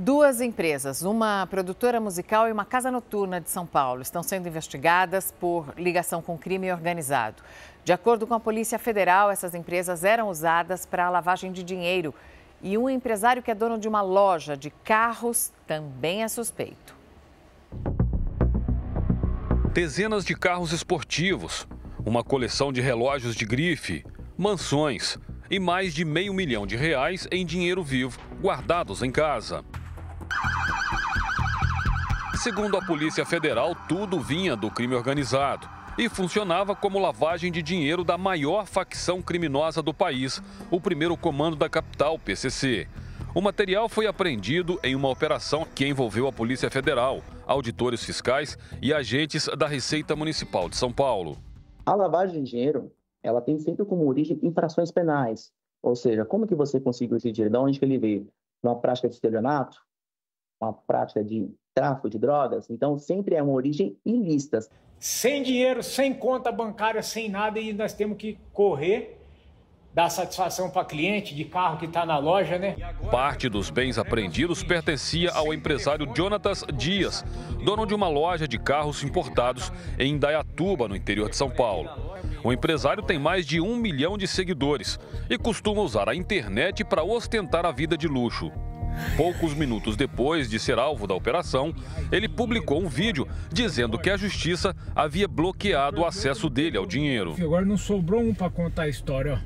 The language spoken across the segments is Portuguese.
Duas empresas, uma produtora musical e uma casa noturna de São Paulo, estão sendo investigadas por ligação com crime organizado. De acordo com a Polícia Federal, essas empresas eram usadas para a lavagem de dinheiro. E um empresário que é dono de uma loja de carros também é suspeito. Dezenas de carros esportivos, uma coleção de relógios de grife, mansões e mais de meio milhão de reais em dinheiro vivo guardados em casa. Segundo a Polícia Federal, tudo vinha do crime organizado e funcionava como lavagem de dinheiro da maior facção criminosa do país, o primeiro comando da capital, PCC. O material foi apreendido em uma operação que envolveu a Polícia Federal, auditores fiscais e agentes da Receita Municipal de São Paulo. A lavagem de dinheiro, ela tem sempre como origem infrações penais. Ou seja, como que você conseguiu esse dinheiro? De onde que ele veio? Uma prática de estelionato? Uma prática de tráfico de drogas? Então, sempre é uma origem ilícita. Sem dinheiro, sem conta bancária, sem nada, e nós temos que correr dar satisfação para cliente de carro que está na loja, né? Parte dos bens apreendidos pertencia ao empresário Jonatas Dias, dono de uma loja de carros importados em Indaiatuba, no interior de São Paulo. O empresário tem mais de um milhão de seguidores e costuma usar a internet para ostentar a vida de luxo. Poucos minutos depois de ser alvo da operação, ele publicou um vídeo dizendo que a justiça havia bloqueado o acesso dele ao dinheiro. Agora não sobrou um para contar a história.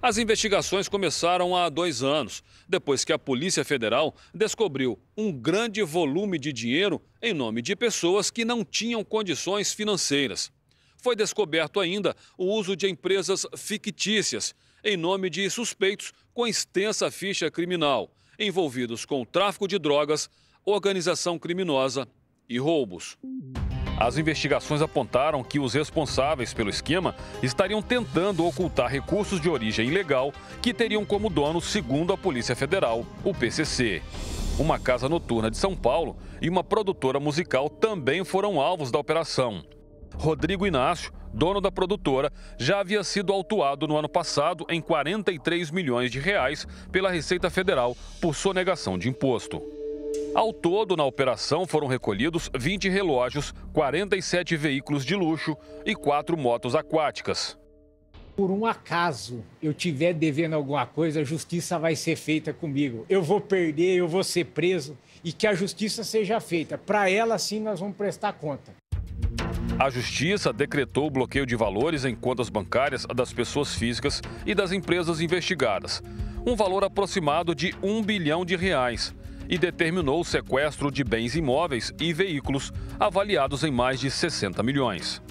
As investigações começaram há dois anos, depois que a Polícia Federal descobriu um grande volume de dinheiro em nome de pessoas que não tinham condições financeiras. Foi descoberto ainda o uso de empresas fictícias em nome de suspeitos com extensa ficha criminal, envolvidos com tráfico de drogas, organização criminosa e roubos. As investigações apontaram que os responsáveis pelo esquema estariam tentando ocultar recursos de origem ilegal que teriam como dono, segundo a Polícia Federal, o PCC. Uma casa noturna de São Paulo e uma produtora musical também foram alvos da operação. Rodrigo Inácio, dono da produtora, já havia sido autuado no ano passado em 43 milhões de reais pela Receita Federal por sonegação de imposto. Ao todo, na operação foram recolhidos 20 relógios, 47 veículos de luxo e quatro motos aquáticas. Por um acaso eu tiver devendo alguma coisa, a justiça vai ser feita comigo. Eu vou perder, eu vou ser preso e que a justiça seja feita. Para ela, sim, nós vamos prestar conta. A Justiça decretou o bloqueio de valores em contas bancárias das pessoas físicas e das empresas investigadas, um valor aproximado de um bilhão de reais, e determinou o sequestro de bens imóveis e veículos avaliados em mais de 60 milhões.